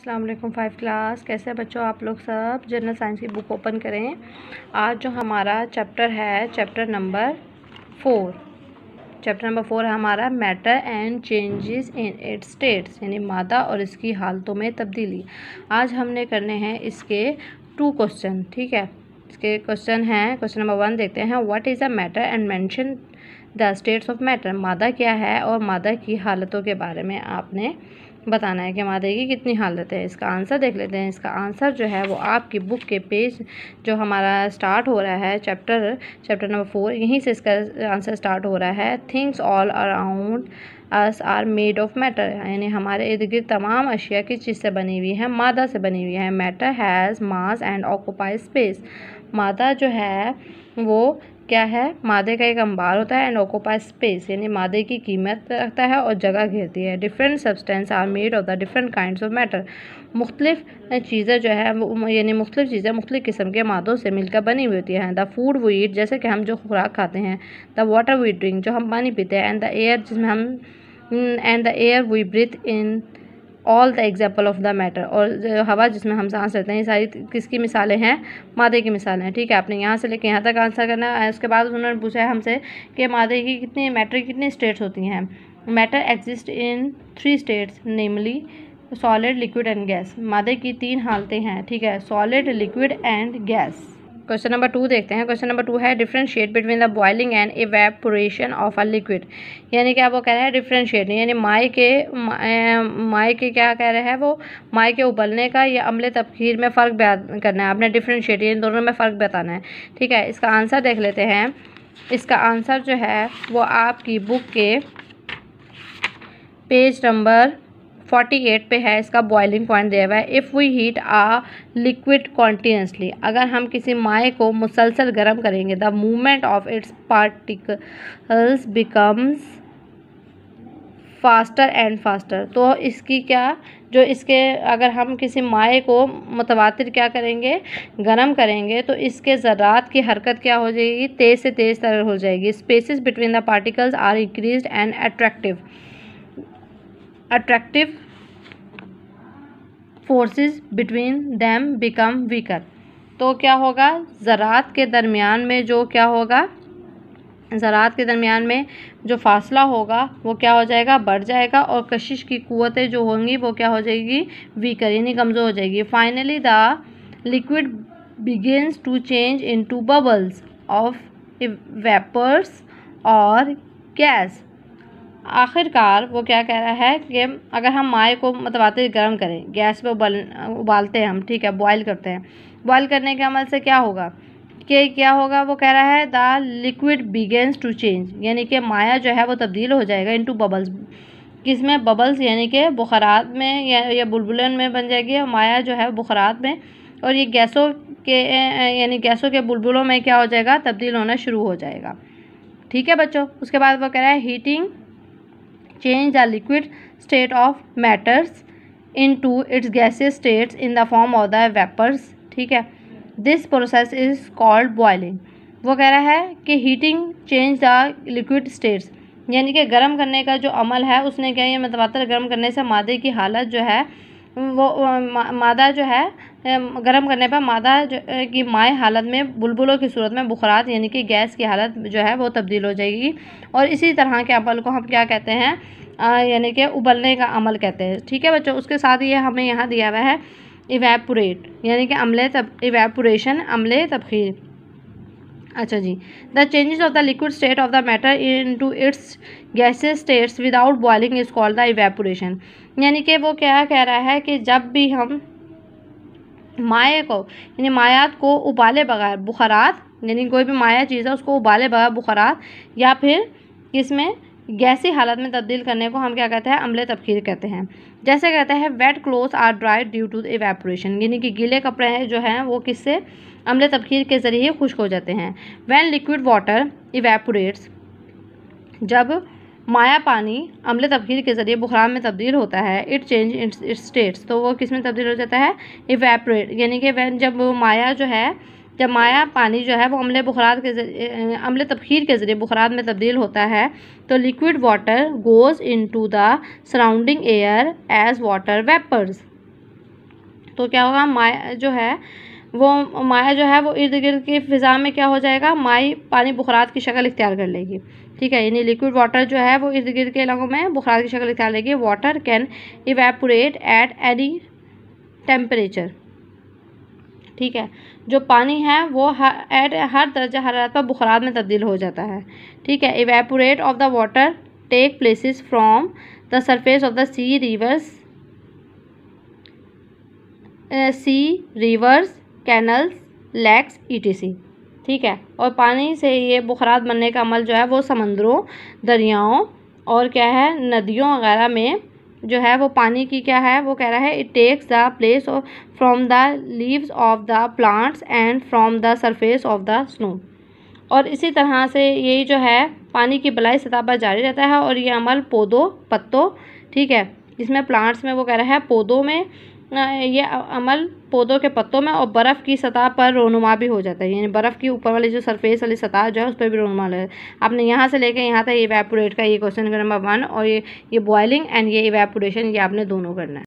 अस्सलाम वालेकुम five class कैसे बच्चों आप लोग सब? जनरल साइंस की बुक ओपन करें. आज जो हमारा चैप्टर है chapter number four chapter number four है हमारा matter and changes in it states यानी मादा और इसकी हालतों में तब्दीली. आज हमने करने हैं इसके टू क्वेश्चन ठीक है? इसके क्वेश्चन हैं क्वेश्चन नंबर वन देखते हैं. What is a matter and mention the states of matter मादा क्या है और मादा की हालतों के बारे में आपने बताना है कि मादे की कितनी हालत है। इसका आंसर देख लेते हैं। इसका आंसर जो है वो आपकी बुक के पेज जो हमारा स्टार्ट हो रहा है चैप्टर चैप्टर नंबर फोर यहीं से इसका आंसर स्टार्ट हो रहा है। Things all around us are made of matter यानी हमारे इर्द गिर्द तमाम अशिया किस चीज़ से बनी हुई है? मादा से बनी हुई है। Matter has mass and occupy space मादा जो है वो क्या है? मादे का एक अंबार होता है एंड ओकोपाई स्पेस यानी मादे की कीमत रखता है और जगह घेरती है। Different substance are made of the different kind of matter मुख्तलिफ़ चीज़ें जो है यानी मुख्तलिफ़ चीज़ें मुख्तलिफ़ किस्म के मादों से मिलकर बनी हुई होती हैं। द फ़ूड वी ईट जैसे कि हम जो खुराक खाते हैं द वाटर वी ड्रिंक जो हम पानी पीते हैं एंड द एयर जिसमें हम and the air we breathe in all the example of the matter और हवा जिसमें हम सांस लेते हैं, ये सारी किसकी मिसालें हैं? मादे की मिसालें हैं, ठीक है? आपने यहाँ से लेके यहाँ तक आंसर करना है। उसके बाद उन्होंने पूछा है हमसे कि मादे की कितनी मैटर की कितनी स्टेट्स होती हैं? Matter exist in three states namely solid liquid and gas मादे की तीन हालतें हैं, ठीक है? Solid liquid and gas question number two देखते हैं। क्वेश्चन नंबर टू है differentiate between the boiling and evaporation of a liquid यानी कि आप वो कह रहे हैं? डिफरेंशिएट यानी माए के माए के क्या कह रहे हैं वो? माए के उबलने का या अमले तबखीर में फ़र्क करना है। आपने डिफरेंशिएट इन दोनों में फ़र्क बताना है। ठीक है, इसका आंसर देख लेते हैं। इसका आंसर जो है, वो आपकी बुक के पेज नंबर फोर्टी एट पे है, इसका बॉइलिंग पॉइंट दिया हुआ है। If we heat a liquid continuously अगर हम किसी माए को मुसलसल गर्म करेंगे the movement of its particles becomes faster and faster तो इसकी क्या, जो इसके, अगर हम किसी माए को मुतवातिर क्या करेंगे, गर्म करेंगे तो इसके ज़रात की हरकत क्या हो जाएगी? तेज़ से तेज़ तरह हो जाएगी। Spaces between the particles are increase and attractive attractive forces between them become weaker तो क्या होगा? ज़रात के दरमियान में जो क्या होगा? ज़रात के दरमियान में जो फासला होगा, वो क्या हो जाएगा? बढ़ जाएगा और कशिश की कुतें जो होंगी, वो क्या हो जाएगी? वीकर यानी कमज़ोर हो जाएगी। Finally the liquid begins to change into bubbles of vapours और गैस आखिरकार वो क्या कह रहा है कि अगर हम माए को मतवाते गर्म करें गैस पे उबल उबालते हैं हम ठीक है बॉयल करते हैं। बॉयल करने के अमल से क्या होगा? कि क्या होगा? वो कह रहा है the liquid begins to change यानी कि माया जो है वो तब्दील हो जाएगा इनटू बबल्स किसमें? बबल्स यानी कि बुखारात में या, या बुलबुलन में बन जाएगी। और माया जो है बुखारात में। और ये गैसों के यानी गैसों के बुलबुलों में क्या हो जाएगा? तब्दील होना शुरू हो जाएगा। ठीक है बच्चों? उसके बाद वो कह रहा है heating change liquid state of of into its gases states in the form of the vapours ठीक है? This process is called boiling वो कह रहा है कि heating change the liquid states यानी कि गर्म करने का जो अमल है, उसने क्या ये मतवातर गर्म करने से मादे की हालत जो है वो मादा जो है गर्म करने पर मादा की माए हालत में बुलबुलों की सूरत में बुखरात, यानी कि गैस की हालत जो है वो तब्दील हो जाएगी। और इसी तरह के अमल को हम क्या कहते हैं? यानी कि उबलने का अमल कहते हैं। ठीक है बच्चों, उसके साथ ये हमें यहाँ दिया हुआ है इवेपोरेट यानी कि अमले तब इवेपोरेशन अमले तबखीर। अच्छा जी। The changes of the liquid state of the matter into its gases states without boiling is called the evaporation यानी कि वो क्या कह रहा है कि जब भी हम माए को, यानी मायात को उबाले बगैर, बुखारात, यानी कोई भी माया चीज़ है, उसको उबाले बगैर बुखारात, या फिर किसमें गैसी हालत में तब्दील करने को हम क्या कहते हैं, अमले तबखीर कहते हैं। जैसे कहते हैं wet cloth are dried due to evaporation यानी कि गीले कपड़े हैं जो हैं, वो किससे? अमले तबखीर के ज़रिए खुश्क हो जाते हैं। वैन लिक्विड वाटर इवेपोरेट्स जब माया पानी अम्ल तबखीर के ज़रिए बुखार में तब्दील होता है इट चेंज इट्स स्टेट्स तो वो किसमें तब्दील हो जाता है? इवेपरेट यानी कि वैन जब माया जो है जब माया पानी जो है वो अम्ल बुखारात के अम्ल तबखीर के ज़रिए बुखारात में तब्दील होता है। तो liquid water goes into the surrounding air as water vapours. तो क्या होगा, माया जो है वो, माया जो है वो इर्द गिर्द की फ़िज़ा में क्या हो जाएगा, माई पानी बुखरात की शक्ल इख्तियार कर लेगी। ठीक है, यानी लिक्विड वाटर जो है वो इर्द गिर्द के इलाकों में बुखरात की शक्ल इख्तियार लेगी water can evaporate at any temperature. ठीक है? जो पानी है, वो हर एट हर दर्जा हरारत पर बुखरात में तब्दील हो जाता है। ठीक है? Evaporate of the water take places from the surface of the sea rivers sea rivers canals lakes ETC ठीक है? और पानी से ये बुखरात बनने का अमल जो है वो समंदरों, दरियाओं और क्या है? नदियों वगैरह में जो है वो पानी की क्या है, वो कह रहा है it takes the place from the leaves of the plants and from the surface of the snow और इसी तरह से यही जो है, पानी की बलाई सतह पर जारी रहता है और ये अमल पौधों, पत्तों, ठीक है, इसमें प्लांट्स में वो कह रहा है, पौधों में ये अमल पौधों के पत्तों में और बर्फ़ की सतह पर रोनुमा भी हो जाता है। यानी बर्फ़ की ऊपर वाली जो सरफेस वाली सतह जो है, उस पर भी रोनुमा है आपने यहाँ से लेके यहाँ तक इवेपोरेट का ये क्वेश्चन नंबर वन और ये ये बॉयलिंग एंड ये इवेपोरेशन ये आपने दोनों करना है।